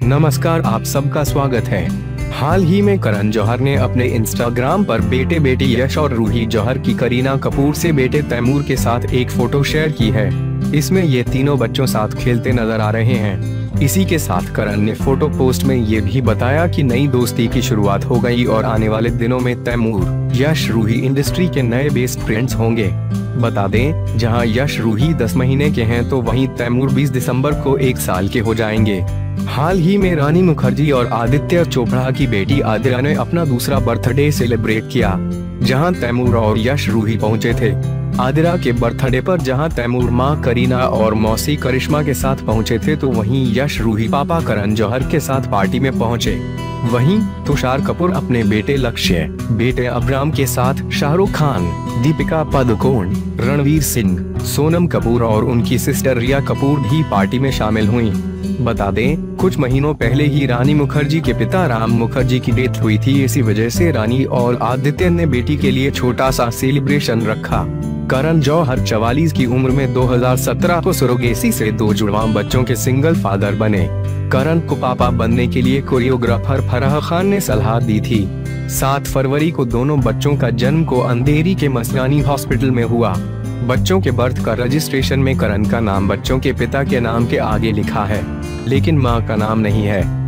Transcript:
नमस्कार, आप सबका स्वागत है। हाल ही में करण जौहर ने अपने इंस्टाग्राम पर बेटे बेटी यश और रूही जौहर की करीना कपूर से बेटे तैमूर के साथ एक फ़ोटो शेयर की है। इसमें ये तीनों बच्चों साथ खेलते नज़र आ रहे हैं। इसी के साथ करण ने फ़ोटो पोस्ट में ये भी बताया कि नई दोस्ती की शुरुआत हो गई और आने वाले दिनों में तैमूर, यश रूही इंडस्ट्री के नए बेस्ट फ्रेंड्स होंगे। बता दें, जहाँ यश रूही 10 महीने के हैं तो वहीं तैमूर 20 दिसंबर को एक साल के हो जाएँगे। हाल ही में रानी मुखर्जी और आदित्य चोपड़ा की बेटी आदिरा ने अपना दूसरा बर्थडे सेलिब्रेट किया, जहाँ तैमूर और यश रूही पहुँचे थे। आदिरा के बर्थडे पर जहाँ तैमूर माँ करीना और मौसी करिश्मा के साथ पहुँचे थे तो वहीं यश रूही पापा करण जौहर के साथ पार्टी में पहुँचे। वहीं तुषार कपूर अपने बेटे लक्ष्य, बेटे अब्राम के साथ शाहरुख खान, दीपिका पादुकोण, रणवीर सिंह, सोनम कपूर और उनकी सिस्टर रिया कपूर भी पार्टी में शामिल हुई। बता दें, कुछ महीनों पहले ही रानी मुखर्जी के पिता राम मुखर्जी की डेथ हुई थी, इसी वजह से रानी और आदित्य ने बेटी के लिए छोटा सा सेलिब्रेशन रखा। करण जौहर चवालीस की उम्र में 2017 को सुरोगेसी से दो जुड़वा बच्चों के सिंगल फादर बने। करण को पापा बनने के लिए कोरियोग्राफर फराह खान ने सलाह दी थी। सात फरवरी को दोनों बच्चों का जन्म को अंधेरी के मसरानी हॉस्पिटल में हुआ। बच्चों के बर्थ का रजिस्ट्रेशन में करण का नाम बच्चों के पिता के नाम के आगे लिखा है, लेकिन माँ का नाम नहीं है।